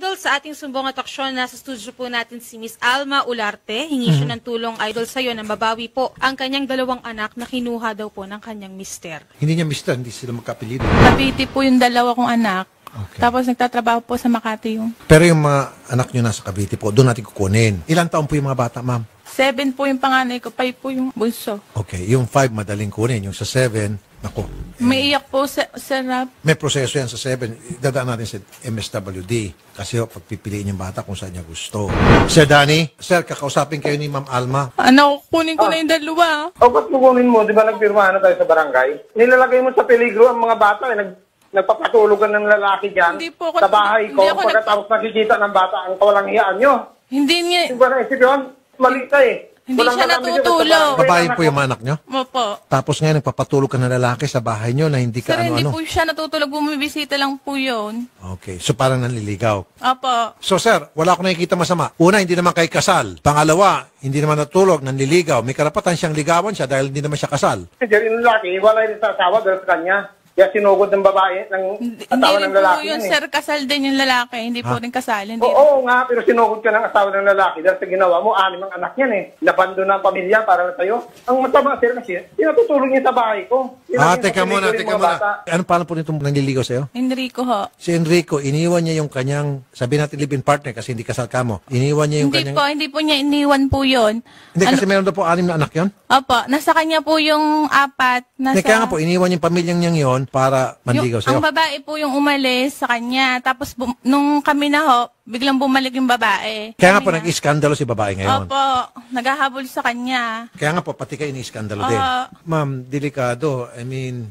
Idol, sa ating sumbong at aksyon, nasa studio po natin si Miss Alma Ularte. Hingi siya ng tulong, Idol, sa'yo na mabawi po ang kanyang dalawang anak na kinuha daw po ng kanyang mister. Hindi niya mister, hindi sila magkapilido. Cavite po yung dalawa kong anak. Okay. Tapos nagtatrabaho po sa Makati yung Pero yung mga anak niyo nasa Cavite po, doon natin kukunin. Ilang taon po yung mga bata, ma'am? seven po yung panganay ko, five po yung bunso. Okay, yung five madaling kunin. Yung sa seven, nako, May iyak po sa, sa rap. may proseso yan sa seven. Dadaan natin sa MSWD. Kasi ho, pagpipiliin yung bata kung saan niya gusto. Sir Danny, sir, kakausapin kayo ni Ma'am Alma. Ano, kunin ko na yung dalawa. O ba't kukunin mo? Di ba nagpirmahan na tayo sa barangay? Nilalagay mo sa peligro ang mga bata. Eh. Nag, nagpapatulugan ng lalaki dyan Hindi po ako- sa bahay ko. hindi ako Pagkatapos nakikita ng bata ang kawalang hiyaan nyo. Hindi niya, Di ba naisip yun? Mali ka eh. Hindi Walang siya alam. Basta Babae po yung anak niyo. Opo. Tapos ngayon, nagpapatulog ka ng lalaki sa bahay niyo na hindi Sir, ka hindi ano-ano. po siya natutulog, bumibisita lang po yun. Okay, so parang nanliligaw. Opo. So sir, wala akong nakikita masama. Una, hindi naman kay kasal. Pangalawa, hindi naman natulog, nanliligaw. May karapatan siyang ligawan siya dahil hindi naman siya kasal. Si Jerry yung lalaki, wala rin sa asawa dahil sa kanya. Kaya sinugod ng babae, ng Hindi, hindi asawa ng po lalaki. yun, yun eh. sir. Kasal din yung lalaki. Hindi po rin kasal. Hindi. Oo, oo nga, pero sinugod ka ng asawa ng lalaki dahil sa ginawa mo, anim ang anak yan eh. Nabando na ang pamilya para sa'yo. Ang masama, sir, kasi pinatutulog niya sa bahay ko. Ah, teka sa muna, teka muna. Ano paano po nitong nanliligaw sa'yo? Enrico ho. Si Enrico, iniwan niya yung kanyang, sabi natin live-in partner kasi hindi kasal ka mo. Iniwan niya yung Hindi kanyang... po, hindi po niya iniwan po yun. Hindi, Ano- kasi meron daw po anim na anak yon. Opo, nasa kanya po yung apat. Nasa, Hindi, kaya nga po, iniwan yung pamilyang niyang yon para manligaw yung, sa'yo. ang babae po yung umalis sa kanya. Tapos bum- nung kami na ho, biglang bumalik yung babae. Kaya nga po, na. nag-iskandalo si babae ngayon. Opo, naghahabol sa kanya. Kaya nga po, pati kayo ini-iskandalo din. Ma'am, delikado. I mean,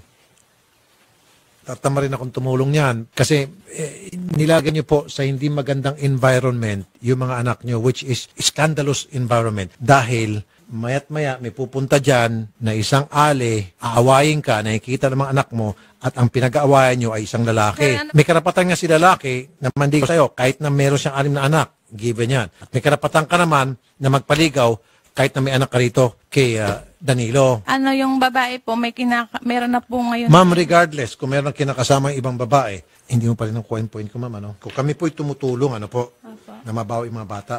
tatama rin akong tumulong yan. Kasi eh, nilagay niyo po sa hindi magandang environment yung mga anak niyo, which is scandalous environment. Dahil mayat maya may pupunta dyan na isang ale, aawayin ka, nakikita ng mga anak mo, at ang pinag-aawayan niyo ay isang lalaki. Ano- May karapatan nga si lalaki na mandigaw sa'yo kahit na meron siyang anim na anak. Given yan. At may karapatan ka naman na magpaligaw kahit na may anak ka rito kay ah, Danilo. Ano yung babae po, may kinaka, meron na po ngayon. Ma'am, regardless, kung meron kinakasama yung ibang babae, hindi mo pa rin ang point-point ko, ma'am. Ano? Kung kami po'y tumutulong, ano po, na mabawi yung mga bata.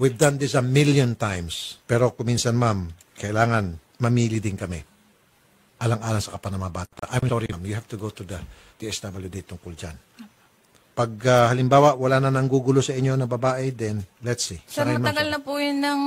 We've done this a million times. Pero kung minsan, ma'am, kailangan mamili din kami. Alang-alang sa kapan ng mga bata. I'm sorry, ma'am. You have to go to the DSWD tungkol dyan. Pag ah, halimbawa, wala na nang gugulo sa inyo na babae, then let's see. Sir, Sarayin mo matagal siya. na po yun ng,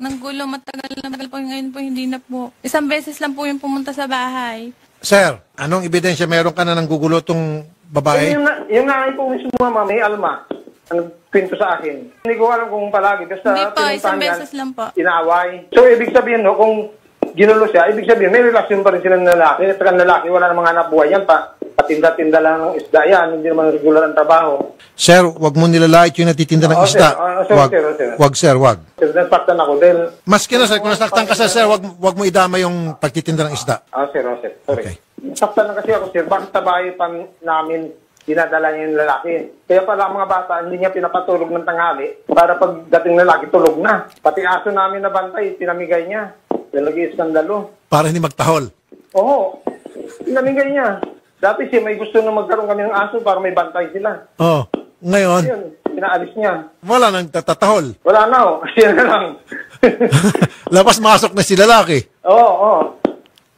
ng gulo. Matagal na matagal po. Ngayon po, hindi na po. Isang beses lang po yung pumunta sa bahay. Sir, anong ebidensya meron ka na nang gugulo tong babae? yung, yung nanay ko mismo, mama, may alma. Ang kwento sa akin. Hindi ko alam kung palagi. Basta Hindi po, isang beses lang po. Inaaway. So, ibig sabihin, no, kung ginulo siya, ibig sabihin, may relasyon pa rin sila ng lalaki. At ang lalaki, wala namang hanap buhay yan pa. Patinda-tinda lang ng isda yan. Hindi naman regular ang trabaho. Sir, wag mo nilalait yung natitinda ng Oo, isda. sir. Oo, sir, wag, sir, sir. wag, sir, wag. Kasi nasaktan ako dahil... Maski na, sir, kung nasaktan ka, sir, sir, wag, wag mo idama yung pagtitinda ng isda. Ah, sir, oh, sir. Sorry. Okay. Nasaktan na kasi ako, sir. Bakit bahay pa namin dinadala niya yung lalaki? Kaya pala ang mga bata, hindi niya pinapatulog ng tanghali para pagdating ng lalaki, tulog na. Pati aso namin na bantay, pinamigay niya. Dahil nag-iiskandalo. Para hindi magtahol. Oo. Pinamigay niya. Dati siya may gusto na magkaroon kami ng aso para may bantay sila. Oh, ngayon, Yun, pinaalis niya. wala nang tatatahol. Wala na, oh. Siya na lang. Labas-masok na si lalaki. Oo, oo.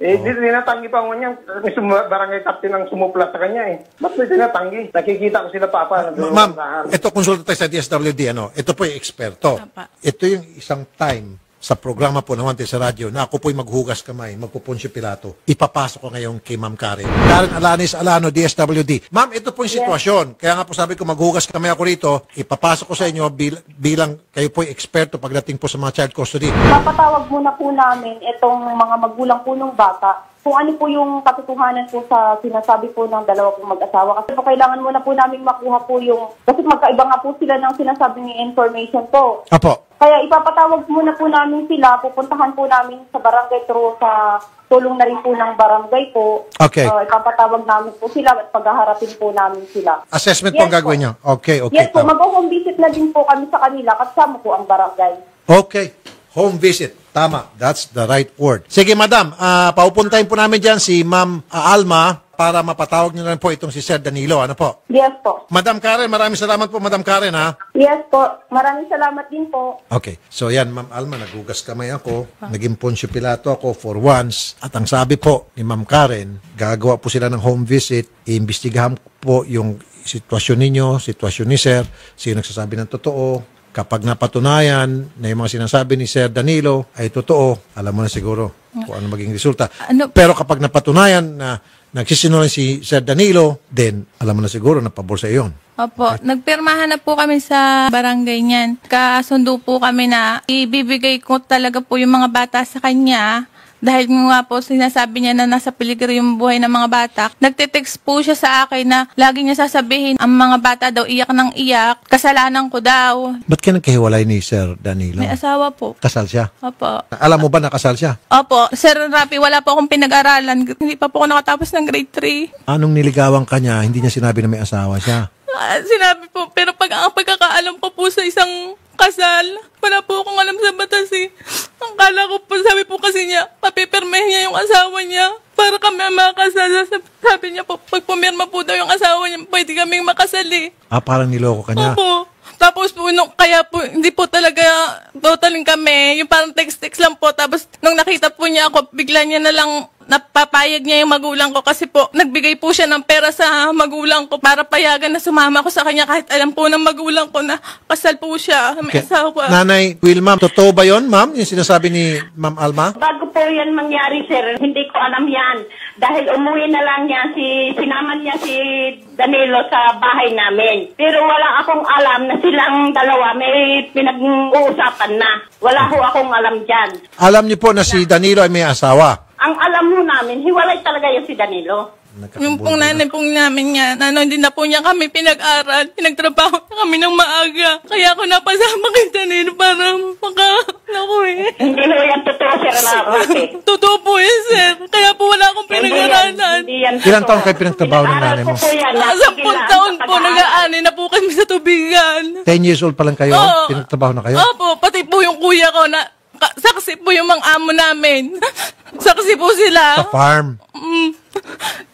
Eh, di tinatanggi pa mo niya. May sum- barangay captain ang sumupla sa kanya eh. Ba't may tinatanggi? Nakikita ko sila papa. Ma- Ma'am, ito konsulta tayo sa DSWD, ano? Ito po yung eksperto. Ito yung isang time sa programa po naman sa radyo na ako po'y maghugas kamay, magpuponsyo pilato. Ipapasok ko ngayon kay Ma'am Karen. Karen Alanis Alano, DSWD. Ma'am, ito po yung sitwasyon. Kaya nga po sabi ko maghugas kamay ako rito, ipapasok ko sa inyo bil- bilang kayo po'y eksperto pagdating po sa mga child custody. Papatawag muna po namin itong mga magulang po ng bata kung ano po yung katotohanan po sa sinasabi po ng dalawa pong mag-asawa. Kasi po kailangan muna po namin makuha po yung, kasi magkaiba nga po sila ng sinasabi ng information po. Apo. Kaya ipapatawag muna po namin sila, pupuntahan po namin sa barangay through sa tulong na rin po ng barangay po. Okay. Uh, ipapatawag namin po sila at paghaharapin po namin sila. Assessment po ang Yes gagawin po. niyo. Okay, okay. yes po, mag-home visit na din po kami sa kanila kasama po ang barangay. Okay. Home visit. Tama. That's the right word. Sige, madam. ah paupuntahin po namin dyan si Ma'am ah, Alma para mapatawag niyo na po itong si Sir Danilo. Ano po? Yes po. Madam Karen, maraming salamat po, Madam Karen, ha? Yes po. Maraming salamat din po. Okay. So yan, Ma'am Alma, nagugas kamay ako. Naging Poncio Pilato ako for once. At ang sabi po ni Ma'am Karen, gagawa po sila ng home visit. Iimbestigahan po yung sitwasyon ninyo, sitwasyon ni Sir, sino nagsasabi ng totoo. Kapag napatunayan na yung mga sinasabi ni Sir Danilo ay totoo, alam mo na siguro kung ano maging resulta. Ano- Pero kapag napatunayan na nagsisinungaling si Sir Danilo, then alam mo na siguro na pabor sa iyon. Opo, nagpirmahan na po kami sa barangay niyan. Kasundo po kami na ibibigay ko talaga po yung mga bata sa kanya. Dahil nga po sinasabi niya na nasa peligro yung buhay ng mga bata. Nagtitext po siya sa akin na lagi niya sasabihin ang mga bata daw iyak ng iyak. Kasalanan ko daw. Ba't ka nagkahiwalay ni Sir Danilo? May asawa po. Kasal siya? Opo. Alam mo ba nakasal siya? Opo, Sir Rapi, wala po akong pinag-aralan. Hindi pa po ako nakatapos ng grade 3. Anong niligawan ka niya, hindi niya sinabi na may asawa siya? Ah, sinabi po, pero pag ang pagkakaalam ko po sa isang kasal, wala po akong alam sa batas eh. Ang kala ko po, sabi po kasi niya, papipirmahin niya yung asawa niya para kami makasal. Sabi, sabi niya po, pag pumirma po daw yung asawa niya, pwede kaming makasal eh. Ah, parang niloko ka niya. Opo. Tapos po, nung, kaya po, hindi po talaga totaling kami. Yung parang text-text lang po. Tapos, nung nakita po niya ako, bigla niya na lang napapayag niya yung magulang ko kasi po nagbigay po siya ng pera sa magulang ko para payagan na sumama ko sa kanya kahit alam po ng magulang ko na kasal po siya, may Okay. asawa. Nanay Wilma, totoo ba yon ma'am? Yung sinasabi ni Ma'am Alma? Bago po yan mangyari, sir, hindi ko alam yan. Dahil umuwi na lang niya, si, sinaman niya si Danilo sa bahay namin. Pero wala akong alam na silang dalawa may pinag-uusapan na. Wala ho akong alam dyan. Alam niyo po na si Danilo ay may asawa. Ang alam ho namin, hiwalay talaga yan si Danilo. Yung pong nanay pong namin nga, na ano, hindi na po niya kami pinag-aral, pinagtrabaho na kami ng maaga. Kaya ako napasama kay Danilo para maka, naku eh. Hindi ho yan totoo, sir, na. Totoo po eh, sir. Kaya po wala akong Hindi yan, pinag-aralan. hindi yan Ilang taon kayo pinagtrabaho ng nanay mo? Pinag-aral ko po yan, Nasa napigilan sa taon po, nag-aani na po kami sa tubigan. 10 years old pa lang kayo? Pinagtrabaho na kayo? Opo, pati po yung kuya ko na ka- saksi po yung mga amo namin. saksi po Sa sila. farm? Mm.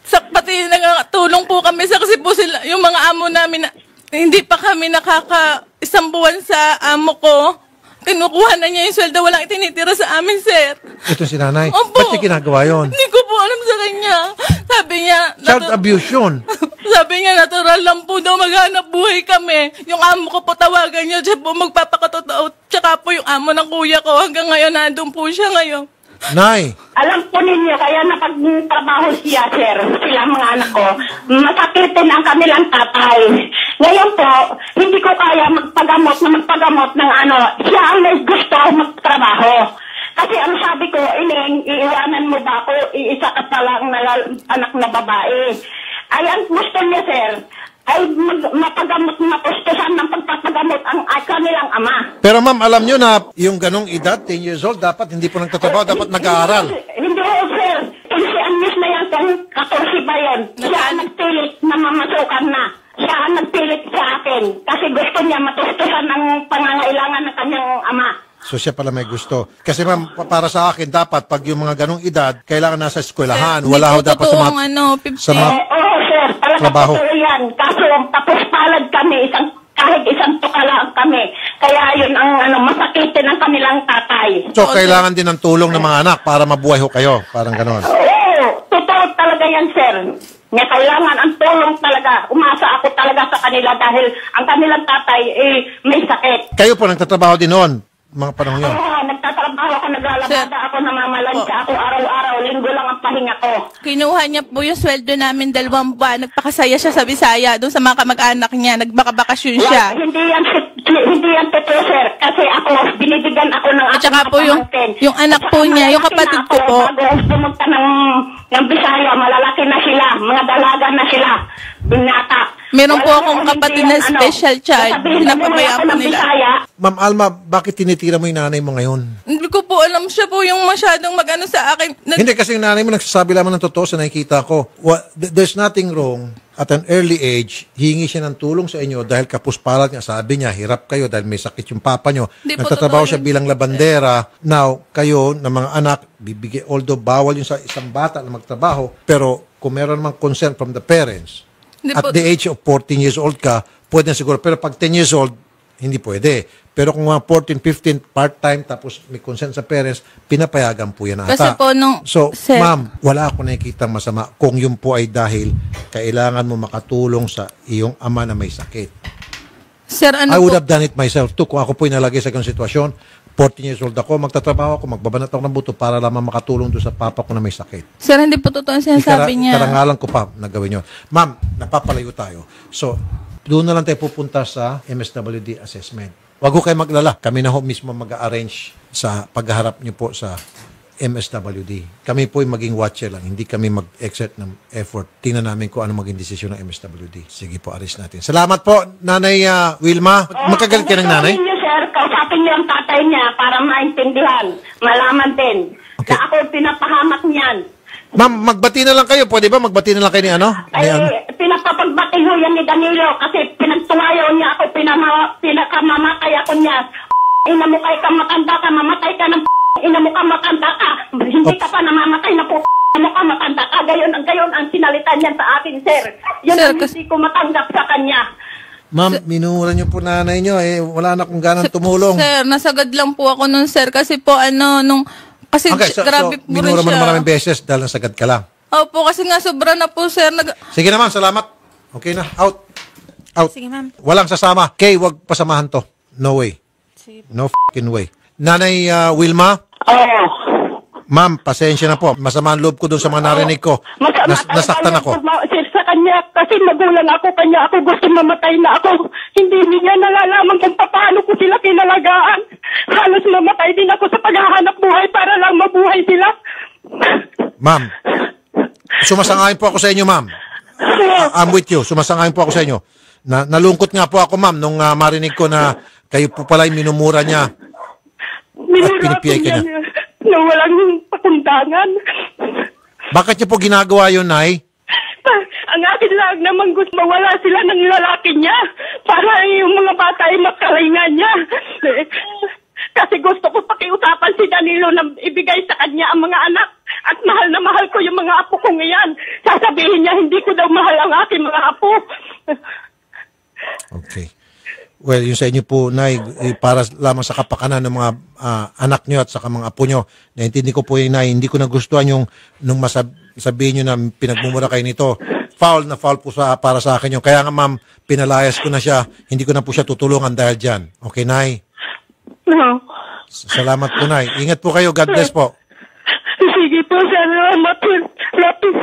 Sa, pati nagtulong po kami saksi po sila yung mga amo namin na hindi pa kami nakaka isang buwan sa amo ko. Kinukuha na niya yung sweldo, walang itinitira sa amin, sir. Ito si nanay. Opo. Ba't niya ginagawa yun? Hindi ko po alam sa kanya. Sabi niya, Child natu- abuse yun. Sabi niya, natural lang po daw maghanap buhay kami. Yung amo ko po tawagan niya, siya po magpapakatotoo. Tsaka po yung amo ng kuya ko. Hanggang ngayon, nandun po siya ngayon. Nay, Alam po ninyo, kaya napagtrabaho siya, sir, sila mga anak ko, masakitin ang kanilang tatay. Ngayon po, hindi ko kaya magpagamot na magpagamot ng ano, siya ang may gusto magtrabaho. Kasi ang sabi ko, ining, iiwanan mo ba ako, iisa ka palang nalal- anak na babae. Ay, ang gusto niya, sir, ay mag, mapagamot, mapustusan ng pagpapagamot ang ang kanilang ama. pero ma'am, alam niyo na yung ganong edad, 10 years old, dapat hindi po nagtatrabaho, dapat nag-aaral. Hindi ho, sir. 15 anyos na yan kung 14 ba yun. Siya ang nagpilit na mamasukan na. Siya ang nagpilit sa akin. Kasi gusto niya matustusan ng pangangailangan ng kanyang ama. So siya pala may gusto. Kasi ma'am, pa- para sa akin, dapat pag yung mga ganong edad, kailangan nasa eskwelahan. Wala ho dapat sa mga... ano, 50. sa mga- Eh, oo, sir. Talaga Trabaho. totoo yan. Kaso tapos palad kami. Isang, kahit isang tuka lang kami. Kaya yun ang ano, masakitin ng kanilang tatay. So, kailangan din ng tulong ng mga anak para mabuhay ho kayo. Parang ganon. Oo, totoo talaga yan, sir. Nga kailangan ang tulong talaga. Umasa ako talaga sa kanila dahil ang kanilang tatay eh, may sakit. Kayo po nagtatrabaho din noon, mga panahon yun. Oo, nagtatrabaho ako, naglalabada Sir. ako, namamalansya ako araw-araw. Linggo lang ang pahinga ko. Kinuha niya po yung sweldo namin dalawang buwan. Nagpakasaya siya sa Bisaya. Doon sa mga kamag-anak niya. Nagbakabakasyon siya. Wa- Hindi yan, hindi yan totoo, sir. Kasi ako, binibigyan ako ng At saka po yung- yung anak po niya, yung kapatid ko po. Bago pumunta ng, ng Bisaya, malalaki na sila. Mga dalaga na sila. Binata. Meron po akong kapatid na ano, special child. po ng nila. Ma'am Alma, bakit tinitira mo yung nanay mo ngayon? Hindi ko po alam siya po yung masyadong mag-ano sa akin. Nag- Hindi kasi yung nanay mo nagsasabi lamang ng totoo sa nakikita ko. Wa- th- there's nothing wrong at an early age, hingi siya ng tulong sa inyo dahil kapusparat niya. Sabi niya, hirap kayo dahil may sakit yung papa niyo. Hindi po Nagtatrabaho totoo siya yun. bilang labandera. Now, kayo na mga anak, bibigay, although bawal yung sa isang bata na magtrabaho, pero kung meron namang consent from the parents, Hindi at po- the age of 14 years old ka, pwede siguro. Pero pag 10 years old, hindi pwede. Pero kung mga 14, 15, part-time, tapos may consent sa parents, pinapayagan po yan ata. Kasi po nung- So, Sir- ma'am, wala ako nakikita masama kung yun po ay dahil kailangan mo makatulong sa iyong ama na may sakit. Sir, ano I would po? have done it myself too. Kung ako po inalagay sa ganung sitwasyon, 14 years old ako, magtatrabaho ako, magbabanat ako ng buto para lamang makatulong doon sa papa ko na may sakit. Sir, hindi po totoo yung sinasabi Ikara- niya. Karangalan ko pa na gawin yun. Ma'am, napapalayo tayo. So, doon na lang tayo pupunta sa MSWD assessment. Huwag ko kayo maglala. Kami na ho mismo mag-arrange sa pagharap niyo po sa MSWD. Kami po ay maging watcher lang. Hindi kami mag-exert ng effort. Tingnan namin kung ano maging desisyon ng MSWD. Sige po, arrange natin. Salamat po, Nanay ah, Wilma. Magkagalit ka ng nanay? Sir. Kausapin niyo ang tatay niya para maintindihan. Malaman din. Okay. Na ako pinapahamak niyan. Ma'am, magbati na lang kayo. Pwede ba magbati na lang kayo ni ano? Ni Ay, ano? pinapapagbati ho yan ni Danilo kasi pinagtungayaw niya ako, pinama, pinakamamatay ako niya. Ina mo kay ka matanda ka, mamatay ka ng ina mo ka matanda ka. Hindi ka pa namamatay na po ina mo ka matanda ka. Gayon ang gayon ang sinalita niya sa akin, sir. Yun Sir, ang hindi ko matanggap sa kanya. Ma'am, minura niyo po nanay niyo. Eh, wala na akong ganang tumulong. Sir, nasagad lang po ako nun, sir. Kasi po, ano, nung... Kasi Okay, so, grabe so po rin minura mo na siya. maraming beses dahil nasagad ka lang. Opo, kasi nga sobra na po, sir. Nag- Sige naman, salamat. Okay na, out. Out. Sige, ma'am. Walang sasama. Kay, wag pasamahan to. No way. No fucking way. Nanay ah, Wilma, Oo. Ma'am, pasensya na po. Masama ang loob ko doon sa mga narinig ko. Nas- nasaktan ako. Sir, sa kanya, kasi magulang ako, kanya ako gusto mamatay na ako. Hindi niya nalalaman kung paano ko sila kinalagaan. Halos mamatay din ako sa paghahanap buhay para lang mabuhay sila. Ma'am, sumasangayon po ako sa inyo, ma'am. I- I'm with you. Sumasangayon po ako sa inyo. Na, nalungkot nga po ako, ma'am, nung ah, marinig ko na kayo po pala yung minumura niya. Minura ko pinipiyay ka niya na walang pakundangan. Bakit niyo po ginagawa yun, Nay? Ang akin lang naman gusto mawala sila ng lalaki niya para yung mga bata ay makalingan niya. Kasi gusto ko pakiusapan si Danilo na ibigay sa kanya ang mga anak. At mahal na mahal ko yung mga apo ko ngayon. Sasabihin niya, hindi ko daw mahal ang aking mga apo. Well, yung sa inyo po, Nay, eh, para lamang sa kapakanan ng mga ah, anak nyo at saka mga apo nyo. Naintindi ko po yung Nay, hindi ko nagustuhan yung nung masab sabihin nyo na pinagmumura kayo nito. Foul na foul po sa, para sa akin yung. Kaya nga ma'am, pinalayas ko na siya. Hindi ko na po siya tutulungan dahil dyan. Okay, Nay? No. Salamat po, Nay. Ingat po kayo. God bless po. Sige po, salamat. Lapis.